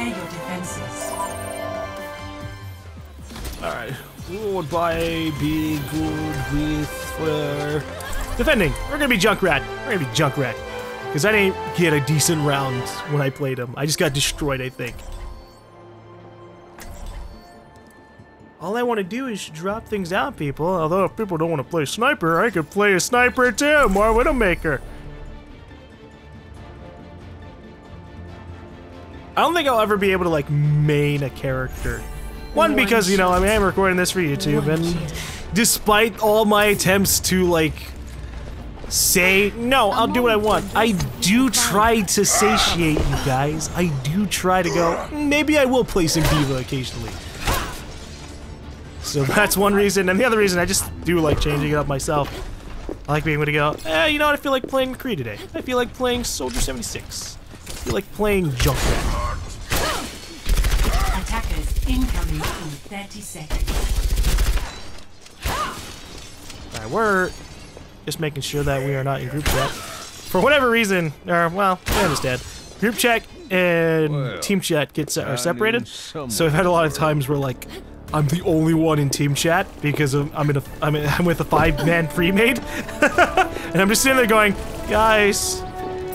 Prepare your defenses. Alright. Would buy be good with defending. We're gonna be Junkrat. We're gonna be Junkrat. Because I didn't get a decent round when I played him. I just got destroyed, I think. All I want to do is drop things out, people. Although if people don't want to play sniper, I could play a sniper too. More Widowmaker. I don't think I'll ever be able to like main a character. One because you know I mean I'm recording this for YouTube, and despite all my attempts to like say no, I'll do what I want. I do try to satiate you guys. I do try to go. Maybe I will play some D.Va occasionally. So that's one reason, and the other reason I just do like changing it up myself. I like being able to go. Eh, you know what? I feel like playing McCree today. I feel like playing Soldier 76. I feel like playing Junkrat. Attackers incoming in 30 seconds. Alright, we're just making sure that we are not in group chat. For whatever reason, or, well, I understand. Group chat and Well, team chat get se- are separated. need. So I've had a lot of times where, like, I'm the only one in team chat because of, I'm in a I'm, in, I'm with a five man pre-made, and I'm just sitting there going, guys,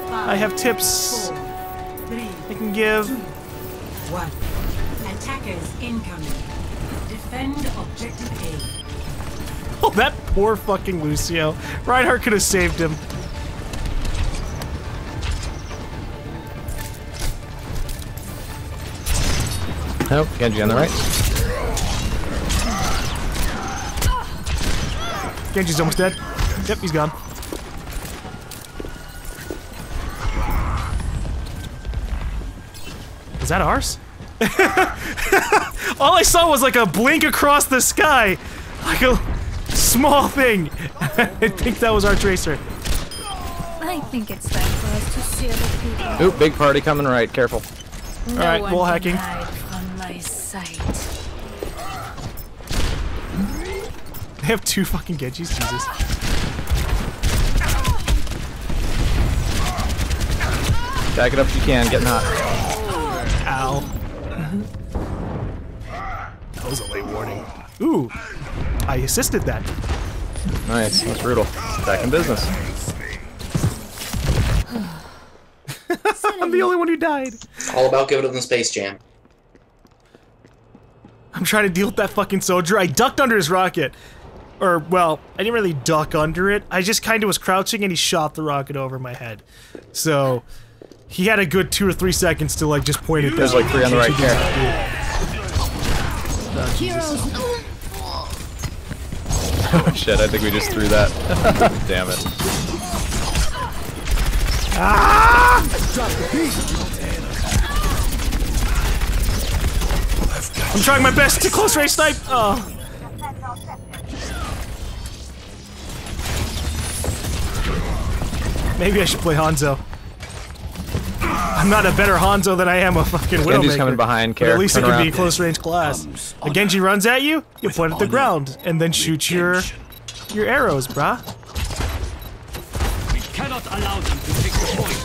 I have tips I can give. one. Attackers incoming. Defend objective A. Oh, that poor fucking Lucio. Reinhardt could have saved him. Oh, Genji on the right. Genji's almost dead. Yep, he's gone. Is that ours? All I saw was like a blink across the sky. Like a small thing. I think that was our tracer. I think it's time for us to seal the people. Oop, big party coming right. Careful. No Alright, one wall hacking. hide from my sight. They have two fucking Genjis, Jesus. Back it up if you can. Getting hot. Ooh, I assisted that. Nice. That's brutal. Back in business. I'm the only one who died. All about giving them the Space Jam. I'm trying to deal with that fucking soldier. I ducked under his rocket. Or, well, I didn't really duck under it. I just kind of was crouching and he shot the rocket over my head. So, he had a good two or three seconds to, like, just point it down. There's like three on the right here. Oh, Heroes. Oh shit, I think we just threw that. Damn it. I'm trying my best to close range snipe. Oh. Maybe I should play Hanzo. I'm not a better Hanzo than I am a fucking Widowmaker. Genji's coming behind, But Care. at least it Turn can be around. close range class. A Genji runs at you, you point at the ground, and then shoot your your arrows, brah. We cannot allow them to take the point.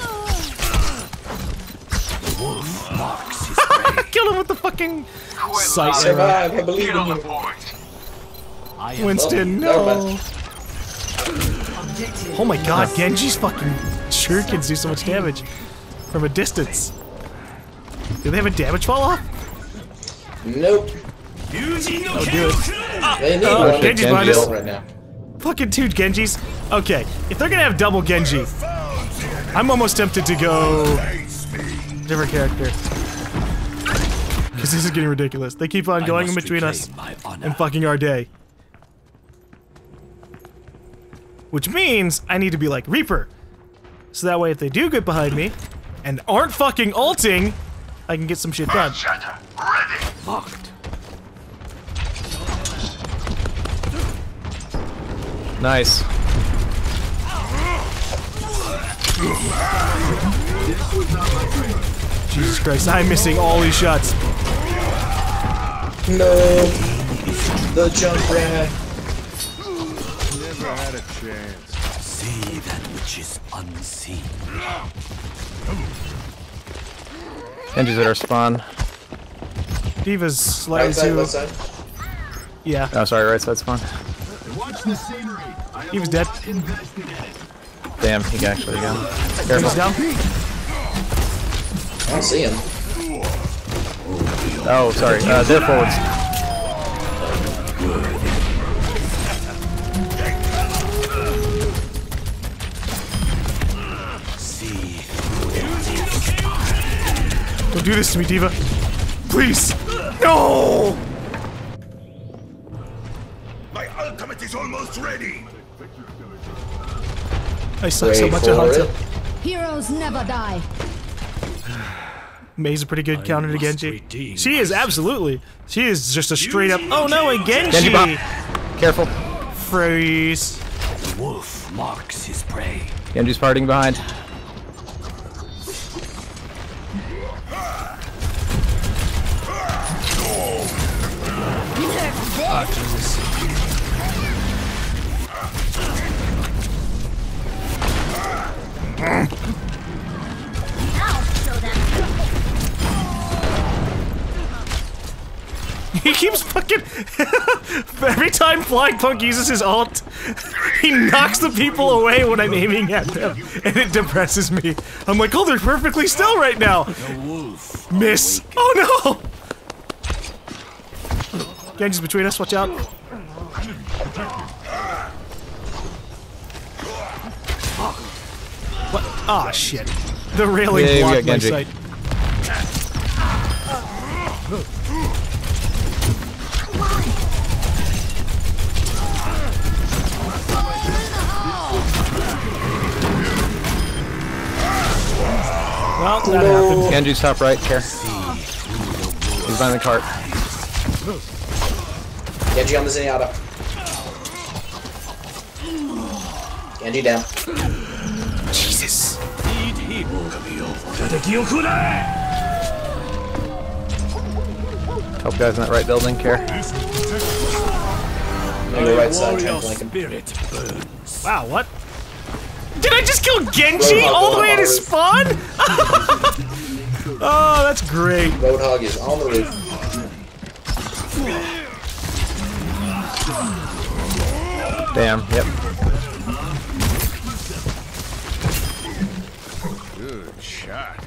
Kill him with the fucking sight arrow. I believe in you. I am Winston, Oh, no. Oh my god, Genji's fucking shurikens do so much damage from a distance. Do they have a damage fall off? Nope. Oh, do it. They need Oh, one. Genji's Genji. behind us. right now. Fucking two Genjis. Okay, if they're gonna have double Genji, I'm almost tempted to go different character. Because this is getting ridiculous. They keep on going in between us and fucking our day. Which means I need to be like Reaper. So that way if they do get behind me and aren't fucking ulting, I can get some shit done. locked. Nice. Jesus Christ, I'm missing all these shots. No. The jump Junkrat. Never had a chance. See that which is unseen. Genji's at our spawn. D.Va's slightly Right side, too. left side. Yeah, Oh, sorry, right side spawn. Watch the scenery. I he was dead. in it. Damn, he can actually go. He's Careful. down. I don't see him. Oh, sorry. Uh, they're forwards. Don't do this to me, D.Va. Please. No. My ultimate is almost ready. I suck so much at Hanzo. Heroes never die. Mei's a pretty good counter to must Genji. She is absolutely. She is just a straight up. Oh no, a Genji Genji. bomb. Careful. Freeze. The wolf marks his prey. Genji's parting behind. He keeps fucking. Every time Flying Punk uses his ult, he knocks the people away when I'm aiming at them, and it depresses me. I'm like, oh, they're perfectly still right now. Miss. Oh no. Genji's between us. Watch out. What? Ah, shit. The railing Yeah, blocked my sight. Well, that happened. Genji's top right. Care. He's behind the cart. Genji on the Zenyatta. Genji down. Jesus. Couple guys in that right building. Care. On the right side, trying Warrior to flank him. spirit burns. Wow, what? Did I just kill Genji Roadhog, all the way at his spawn? oh, that's great. Roadhog is on the roof. Damn. Yep. Good shot.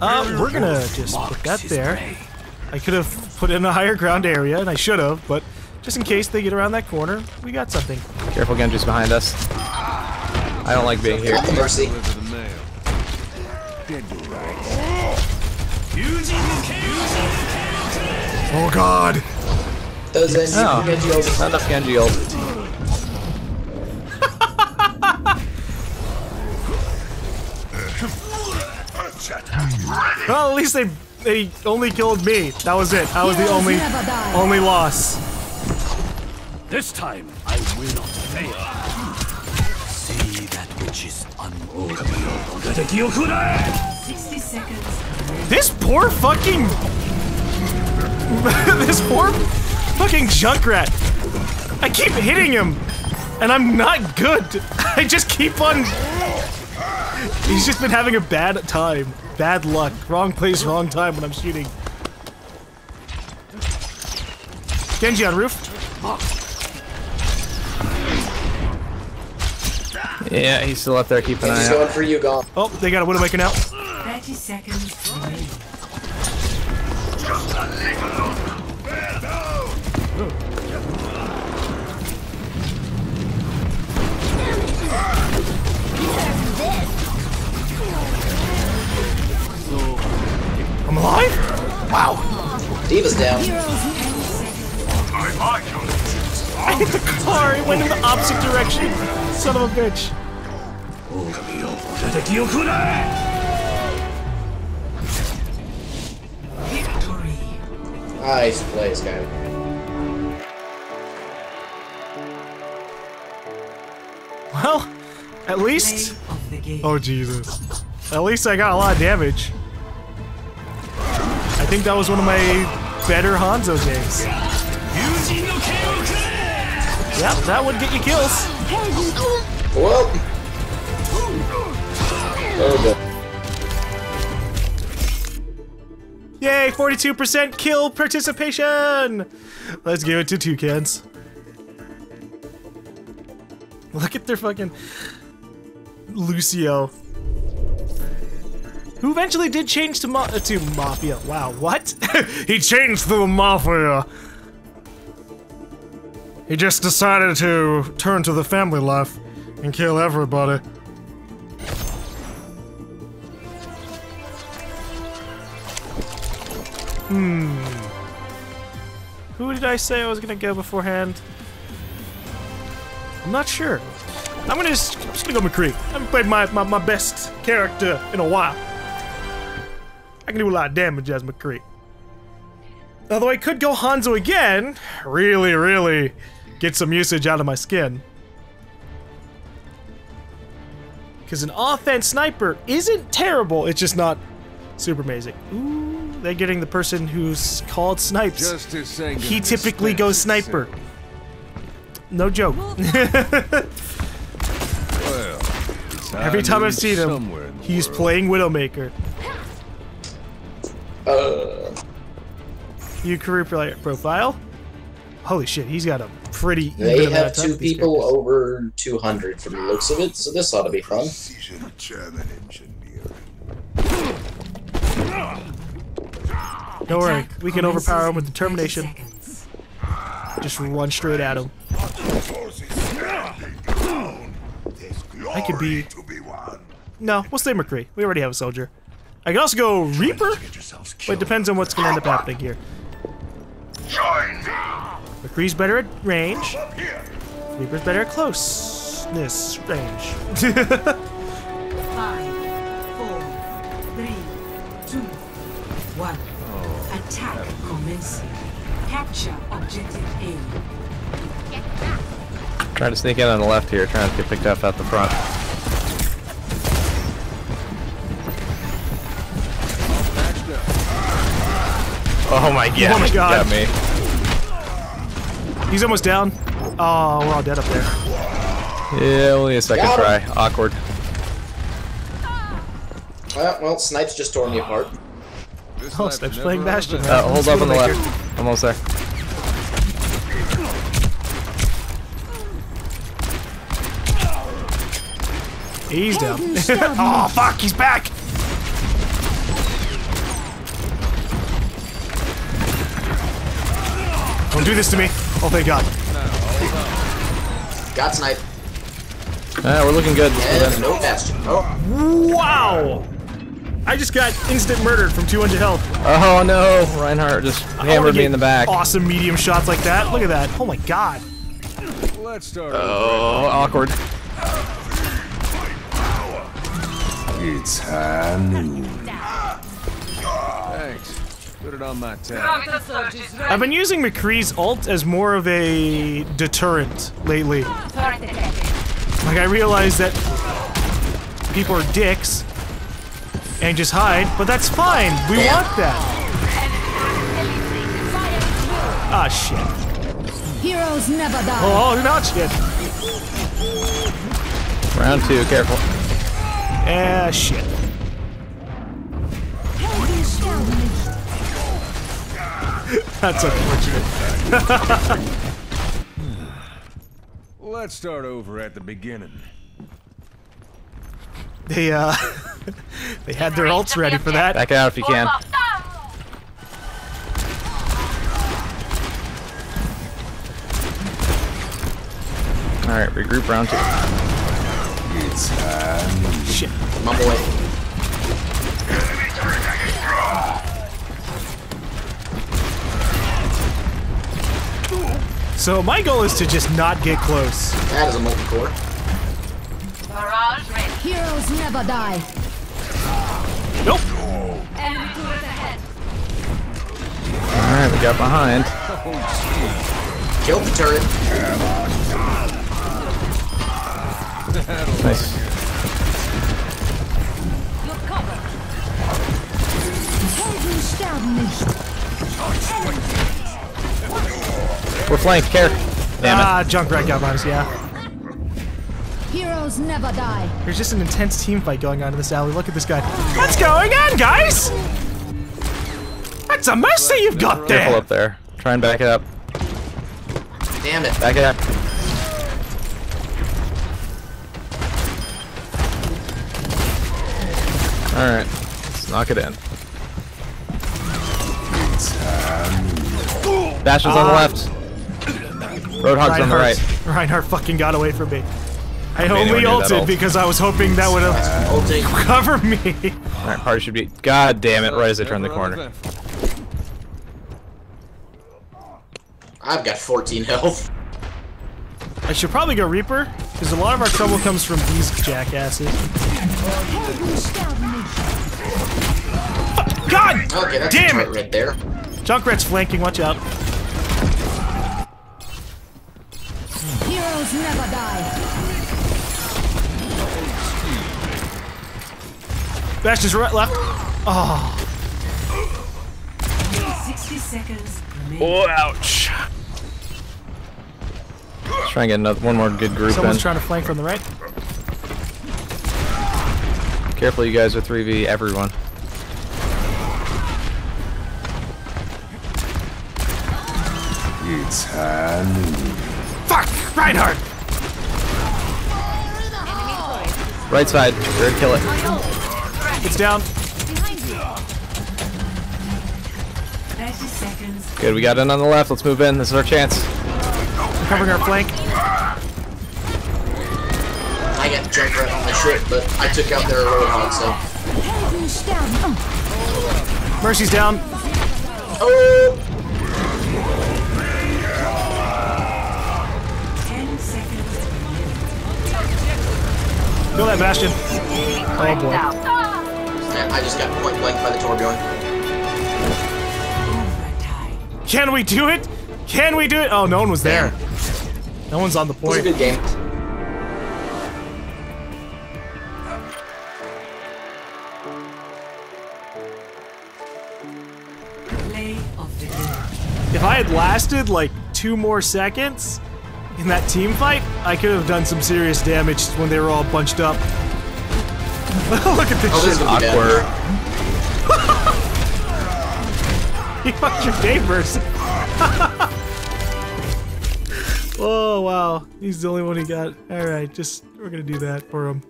Uh, we're gonna just put that there. I could have put it in a higher ground area, and I should have, but just in case they get around that corner, we got something. Careful, Genji's behind us. I don't like being here. Got the Mercy. Oh God! Does it Oh. Genji over? Not enough Genji ult. Well, at least they they only killed me. That was it. That was the only only loss. This time I will not fail. See that which is unknown. 60 seconds. This poor fucking this poor fucking Junkrat. I keep hitting him, and I'm not good. I just keep on. He's just been having a bad time. Bad luck. Wrong place, wrong time when I'm shooting. Genji on roof. Yeah, he's still up there. Keep an Genji's eye going for you, Gone. Oh, they got a Widowmaker now. 30 seconds I'm alive? Wow. D.Va's down. I hit the car. It went in the opposite direction. Son of a bitch. Victory. Nice plays, guy. Well, at least... Oh, Jesus. At least I got a lot of damage. I think that was one of my better Hanzo games. Yep, that would get you kills. Well. Yay, 42% kill participation! Let's give it to Toucans. Look at their fucking Lucio. Who eventually did change to, ma- to Mafia. Wow, what? he changed to the Mafia. He just decided to turn to the family life and kill everybody. Hmm. Who did I say I was gonna go beforehand? I'm not sure. I'm gonna just, I'm just gonna go McCree. I haven't played my, my, my best character in a while. I can do a lot of damage as McCree. Although I could go Hanzo again, really, really get some usage out of my skin. Because an offense sniper isn't terrible, it's just not super amazing. Ooh, they're getting the person who's called Snipes. He typically goes sniper. No joke. Well, Every time I've seen him, somewhere he's world. playing Widowmaker. Uh, You career player profile? Holy shit, he's got a pretty they even have two with people characters. over 200 from the looks of it, so this ought to be fun. German engineering. Don't worry, we can overpower him with determination. Just run straight at him. Forces standing down. There's glory I could be- be. No, we'll stay McCree. We already have a soldier. I can also go Reaper, but it depends on what's gonna end up happening here. Join. McCree's better at range. Reaper's better at closeness range. Five, four, three, two, one. Oh, Attack commencing. Capture objective A. Trying to sneak in on the left here, trying to get picked up at the front. Oh my god! Oh my God. Got me. He's almost down. Oh, we're all dead up there. Yeah, only a second try. Awkward. Uh, well, Snipes just tore me apart. This Oh, life's Snipes never playing over. Bastion. Uh, hold up on the Widowmaker. left. Almost there. He's down. oh fuck, he's back. Don't do this to me. Oh thank God. Got Snipe. Uh, we're looking good. And no Bastion. Oh, Wow. I just got instant murdered from 200 health. Oh no! Reinhardt just hammered me in the back. Awesome medium shots like that. Look at that. Oh my God. Let's start. Oh, awkward. It's high noon. Thanks. Put it on my tab. I've been using McCree's ult as more of a deterrent lately. Like I realize that people are dicks and just hide, but that's fine. We want that. Ah shit. Heroes never die. Oh, not shit. Round two, careful. Ah shit. That's unfortunate. Let's start over at the beginning. They uh they had their ults ready for that. Back out if you can. All right, regroup round two. It's high noon. Shit. my boy. So my goal is to just not get close. That is a multi-core. Heroes never die. Nope. All right, we got behind. Killed the turret. Nice. Helden sterben nicht. We're flanked. Care. Damn it. Ah, Junkrat got mine, yeah. Heroes never die. There's just an intense team fight going on in this alley. Look at this guy. What's going on, guys? That's a mess that you've got Careful there! up there. Try and back it up. Damn it. Back it up. Alright. Let's knock it in. Bastion's on the ah. left. Roadhog's on the right. Reinhardt, Reinhardt fucking got away from me. I mean, only anyone ulted ult. because I was hoping that would have Ulting. covered me. Alright, party should be. God damn it, right as I turn the corner. I've got 14 health. I should probably go Reaper, because a lot of our trouble comes from these jackasses. God Okay, that's damn it! right there. Junkrat's flanking, watch out. Heroes never die. Bastion's right, left. Oh, 60 seconds oh ouch. Let's try and get another one more good group Someone's in. trying to flank from the right. Careful, you guys are 3v everyone. It's high noon. Fuck! Reinhardt! Right side. Jared, kill it. It's down. Good, we got in on the left. Let's move in. This is our chance. I'm covering our flank. I got Junkrat on my shit, but I took out their Roadhog, so. Mercy's down. Oh! Kill that Bastion. Oh boy. I just got point blank by the Torbjorn. Can we do it? Can we do it? Oh, no one was there. No one's on the It was a good game. Play of the game. If I had lasted like two more seconds in that team fight, I could have done some serious damage when they were all bunched up. Look at this Oh, this shit. gonna Awkward. He fucked your neighbors. oh wow, he's the only one he got. All right, just we're gonna do that for him.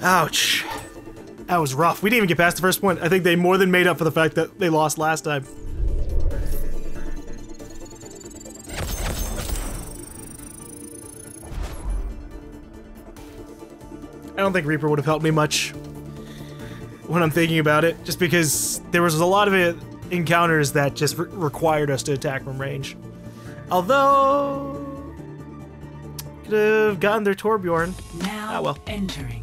Ouch. That was rough. We didn't even get past the first point. I think they more than made up for the fact that they lost last time. Don't think Reaper would have helped me much when I'm thinking about it, just because there was a lot of it, encounters that just re- required us to attack from range. Although, could have gotten their Torbjorn. Now Ah, well. entering